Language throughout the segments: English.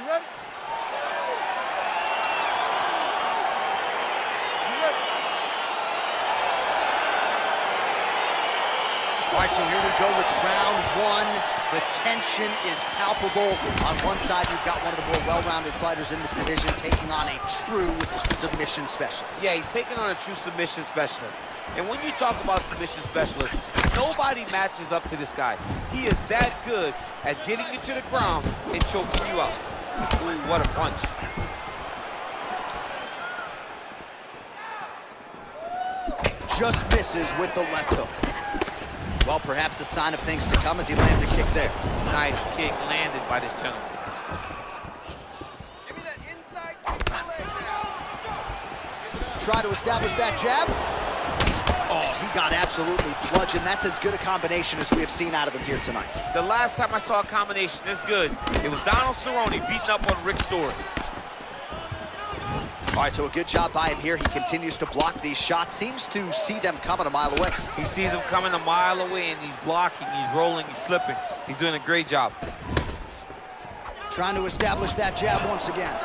You ready? All right, so here we go with round one. The tension is palpable. On one side, you've got one of the more well-rounded fighters in this division taking on a true submission specialist. Yeah, he's taking on a true submission specialist. And when you talk about submission specialists, nobody matches up to this guy. He is that good at getting you to the ground and choking you out. Ooh, what a punch. Just misses with the left hook. Well, perhaps a sign of things to come as he lands a kick there. Nice kick landed by this gentleman. Give me that inside kick to the leg now. Try to establish that jab. He got absolutely bludgeoned. That's as good a combination as we have seen out of him here tonight. The last time I saw a combination this good, it was Donald Cerrone beating up on Rick Story. All right, so a good job by him here. He continues to block these shots. Seems to see them coming a mile away. He sees them coming a mile away, and he's blocking, he's rolling, he's slipping. He's doing a great job. Trying to establish that jab once again.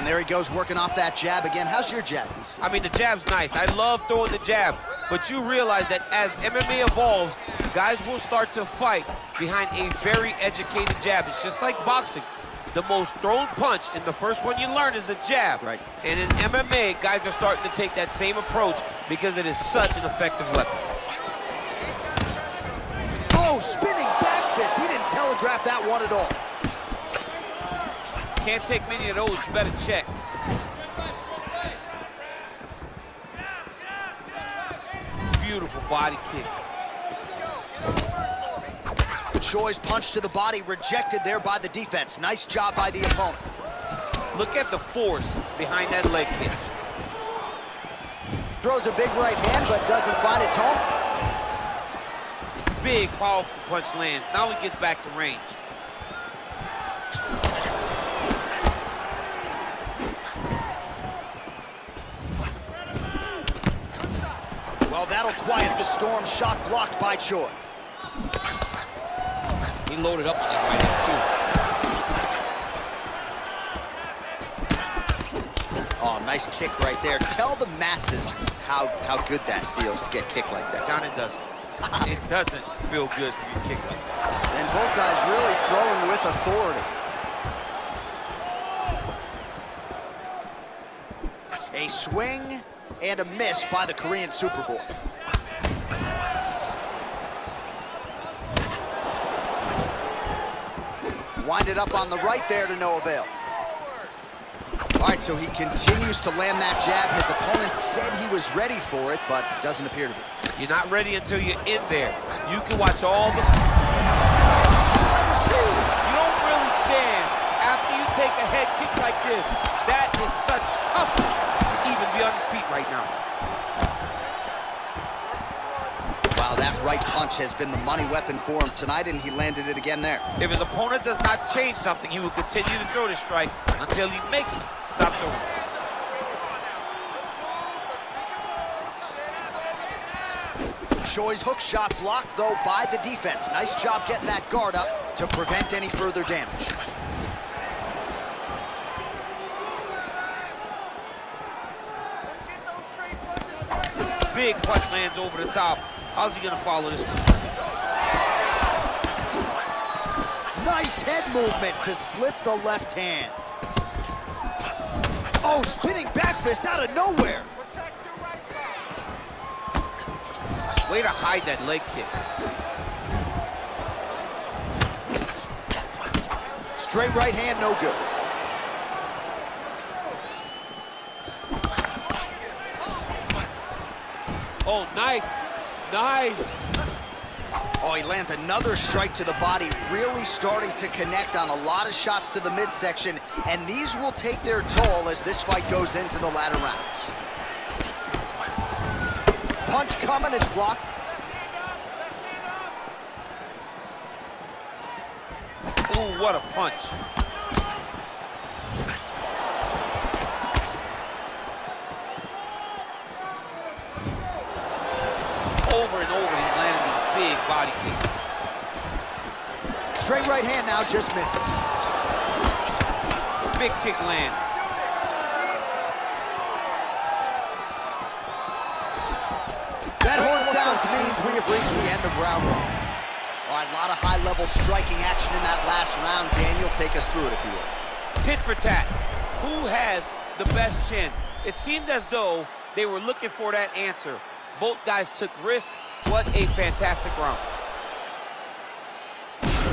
And there he goes, working off that jab again. How's your jab, DC? I mean, the jab's nice. I love throwing the jab, but you realize that as MMA evolves, guys will start to fight behind a very educated jab. It's just like boxing. The most thrown punch and the first one you learn is a jab. Right. And in MMA, guys are starting to take that same approach because it is such an effective weapon. Oh, spinning back fist. He didn't telegraph that one at all. Can't take many of those. You better check. Beautiful body kick. Choi's punch to the body rejected there by the defense. Nice job by the opponent. Look at the force behind that leg kick. Throws a big right hand, but doesn't find its home. Big, powerful punch lands. Now he gets back to range. Well, that'll quiet the storm. Shot blocked by Choi. He loaded up on that right hand, too. Oh, nice kick right there. Tell the masses how, how good that feels to get kicked like that. John, it doesn't. It doesn't feel good to get kicked like that. And both guys really throwing with authority. A swing and a miss by the Korean Superboy. Wind it up on the right there to no avail. All right, so he continues to land that jab. His opponent said he was ready for it, but doesn't appear to be. You're not ready until you're in there. You can watch all the... You don't really stand after you take a head kick like this. That is such toughness to even be on his feet right now. That right punch has been the money weapon for him tonight, and he landed it again there. If his opponent does not change something, he will continue to throw the strike until he makes him stop throwing. Choi's hook shot blocked, though, by the defense. Nice job getting that guard up to prevent any further damage. Big punch lands over the top. How's he gonna follow this one? Nice head movement to slip the left hand. Oh, spinning back fist out of nowhere. Way to hide that leg kick. Straight right hand, no good. Oh, nice. Nice. Oh, he lands another strike to the body, really starting to connect on a lot of shots to the midsection, and these will take their toll as this fight goes into the latter rounds. Punch coming, it's blocked. Ooh, what a punch. Over and over, he's landing these big body kicks. Straight right hand now, just misses. Big kick lands. That horn sounds means we have reached the end of round one. All right, a lot of high-level striking action in that last round. Daniel, take us through it, if you will. Tit for tat. Who has the best chin? It seemed as though they were looking for that answer. Both guys took risk. What a fantastic round.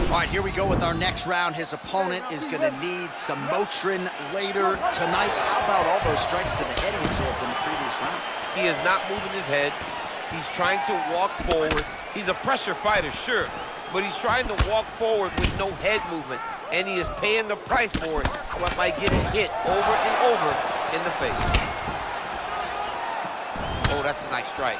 All right, here we go with our next round. His opponent is going to need some Motrin later tonight. How about all those strikes to the head he absorbed in the previous round? He is not moving his head. He's trying to walk forward. He's a pressure fighter, sure, but he's trying to walk forward with no head movement, and he is paying the price for it by getting hit over and over in the face. Oh, that's a nice strike.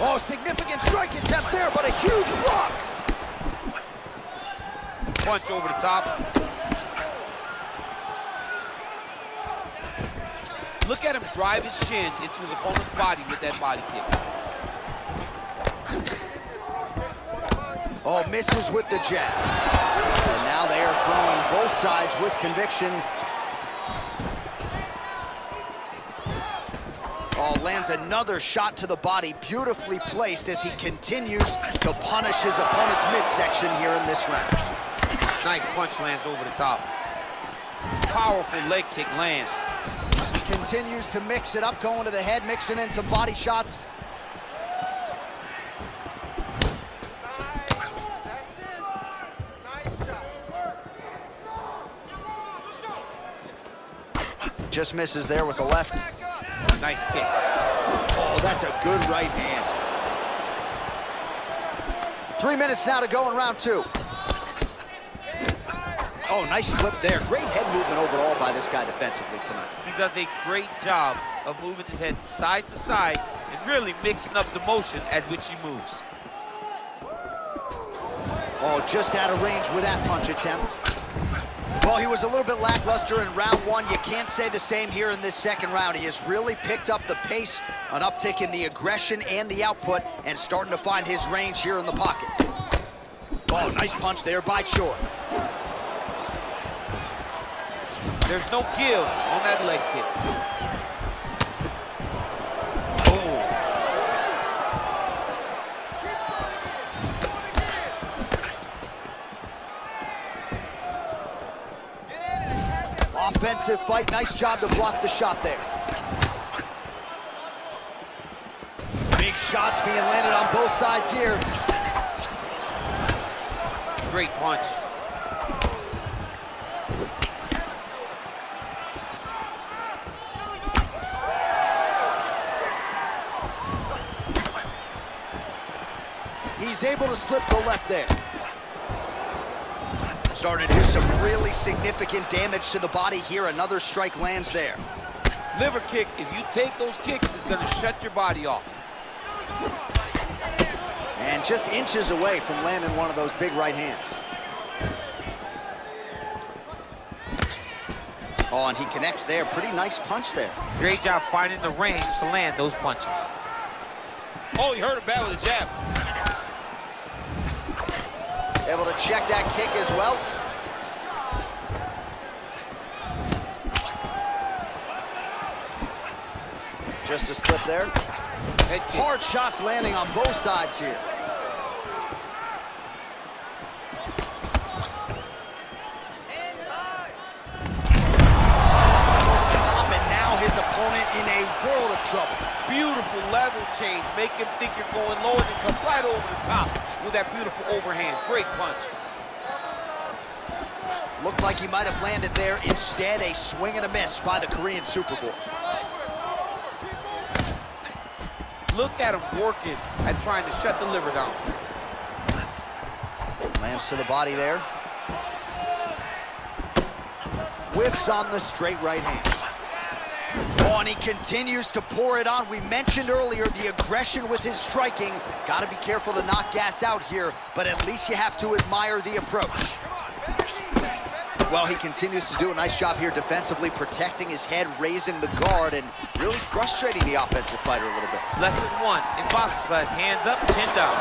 Oh, significant strike attempt there, but a huge block. Punch over the top. Look at him drive his shin into his opponent's body with that body kick. Oh, misses with the jab. And now they are throwing both sides with conviction. Oh, lands another shot to the body, beautifully placed as he continues to punish his opponent's midsection here in this round. Nice punch lands over the top. Powerful leg kick lands. He continues to mix it up, going to the head, mixing in some body shots. Just misses there with the left. Nice kick. Oh, that's a good right hand. Three minutes now to go in round two. Oh, nice slip there. Great head movement overall by this guy defensively tonight. He does a great job of moving his head side to side and really mixing up the motion at which he moves. Oh, just out of range with that punch attempt. Well, he was a little bit lackluster in round one. You can't say the same here in this second round. He has really picked up the pace, an uptick in the aggression and the output, and starting to find his range here in the pocket. Oh, nice punch there by Shore. There's no give on that leg kick. Offensive fight, nice job to block the shot there. Big shots being landed on both sides here. Great punch. He's able to slip the left there. Starting to do some really significant damage to the body here. Another strike lands there. Liver kick, if you take those kicks, it's going to shut your body off. And just inches away from landing one of those big right hands. Oh, and he connects there. Pretty nice punch there. Great job finding the range to land those punches. Oh, he hurt him bad with a jab. Able to check that kick as well. Just a slip there. Hard shots landing on both sides here. Change. Make him think you're going lower and then come right over the top with that beautiful overhand. Great punch. Looked like he might have landed there. Instead, a swing and a miss by the Korean Superboy. Look at him working at trying to shut the liver down. Lands to the body there. Whiffs on the straight right hand. And he continues to pour it on. We mentioned earlier the aggression with his striking. Got to be careful to not gas out here, but at least you have to admire the approach. Well, he continues to do a nice job here defensively, protecting his head, raising the guard, and really frustrating the offensive fighter a little bit. Lesson one in boxing class, hands up, chin down.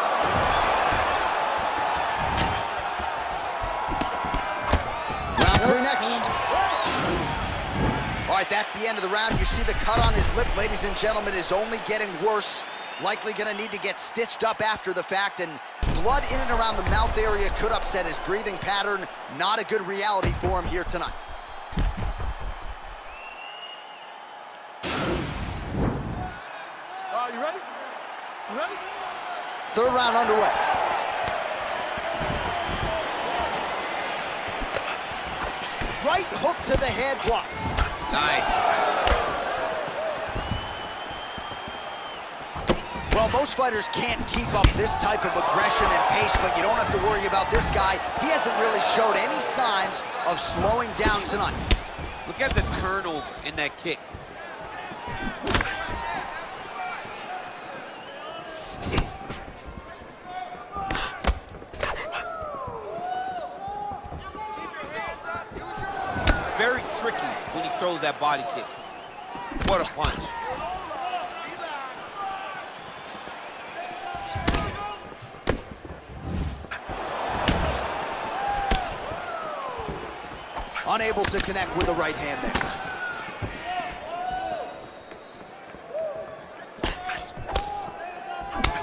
Round three next. All right, that's the end of the round. You see the cut on his lip, ladies and gentlemen, is only getting worse. Likely gonna need to get stitched up after the fact, and blood in and around the mouth area could upset his breathing pattern. Not a good reality for him here tonight. Uh, you ready? You ready? Third round underway. Right hook to the head blocked. Nice. Well, most fighters can't keep up this type of aggression and pace, but you don't have to worry about this guy. He hasn't really showed any signs of slowing down tonight. Look at the turnover in that kick. Throws that body kick. What a punch. Unable to connect with the right hand there.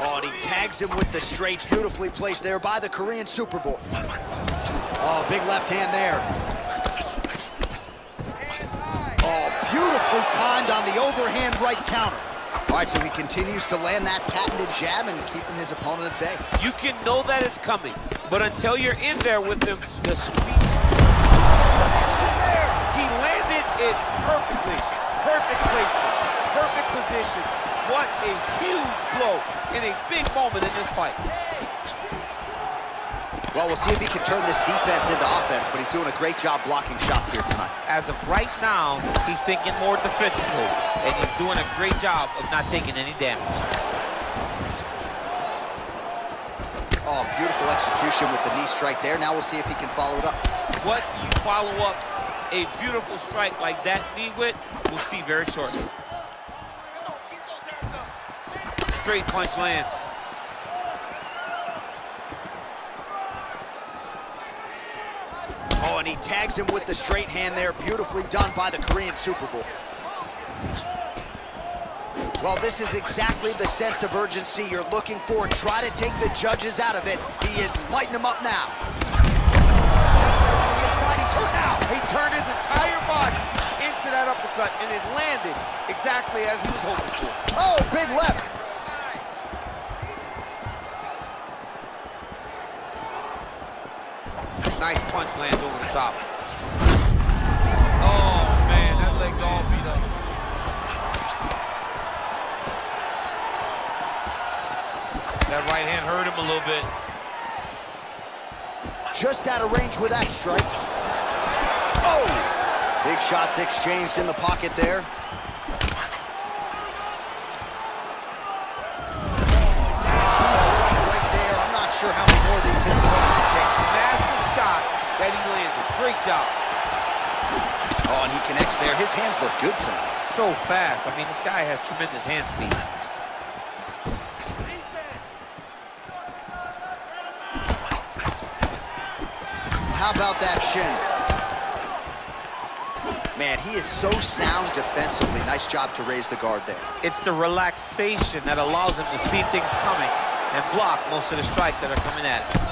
Oh, and he tags him with the straight, beautifully placed there by the Korean Superboy. Oh, big left hand there. Oh, timed on the overhand right counter. All right, so he continues to land that patented jab and keeping his opponent at bay. You can know that it's coming, but until you're in there with him, the sweep. He landed it perfectly. Perfect placement, perfect position. What a huge blow in a big moment in this fight. Well, we'll see if he can turn this defense into offense, but he's doing a great job blocking shots here tonight. As of right now, he's thinking more defensively, and he's doing a great job of not taking any damage. Oh, beautiful execution with the knee strike there. Now we'll see if he can follow it up. What you follow up a beautiful strike like that knee with, we'll see very shortly. Come on, keep those hands up. Straight punch lands. Oh, and he tags him with the straight hand there. Beautifully done by the Korean Superboy. Well, this is exactly the sense of urgency you're looking for. Try to take the judges out of it. He is lighting them up now. Inside, he's hurt now. He turned his entire body into that uppercut, and it landed exactly as he was hoping for. Oh, big left. Lands over the top. Oh, man, that leg's all beat up. That right hand hurt him a little bit. Just out of range with that strike. Oh! Big shots exchanged in the pocket there. Job. Oh, and he connects there. His hands look good tonight. So fast. I mean, this guy has tremendous hand speed. How about that shin? Man, he is so sound defensively. Nice job to raise the guard there. It's the relaxation that allows him to see things coming and block most of the strikes that are coming at him.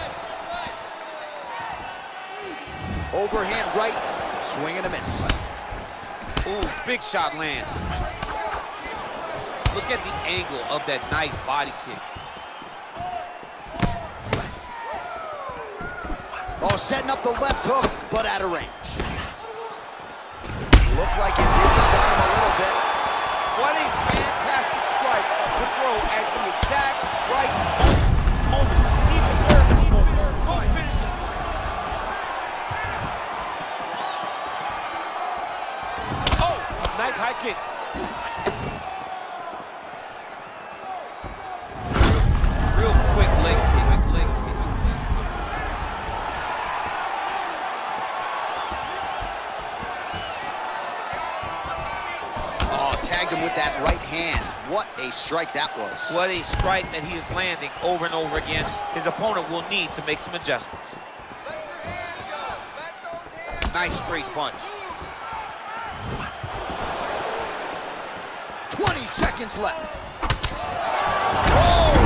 Overhand right, swing and a miss. Ooh, big shot lands. Look at the angle of that nice body kick. Oh, setting up the left hook, but out of range. Looked like it did stun him a little bit. What a fantastic strike to throw at the exact right nice high kick. Real quick leg kick. Leg kick. Oh, tagged him with that right hand. What a strike that was. What a strike that he is landing over and over again. His opponent will need to make some adjustments. Nice straight punch. Seconds left. Oh!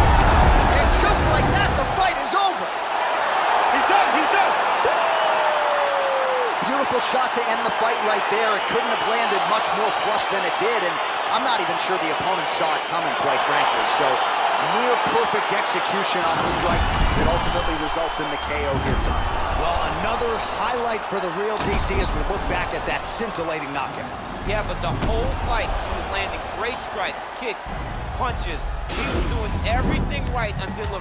And just like that, the fight is over. He's done, he's done. Beautiful shot to end the fight right there. It couldn't have landed much more flush than it did, and I'm not even sure the opponent saw it coming, quite frankly. So, near perfect execution on the strike that ultimately results in the KO here tonight. Well, another highlight for the real DC as we look back at that scintillating knockout. Yeah, but the whole fight, he was landing great strikes, kicks, punches. He was doing everything right until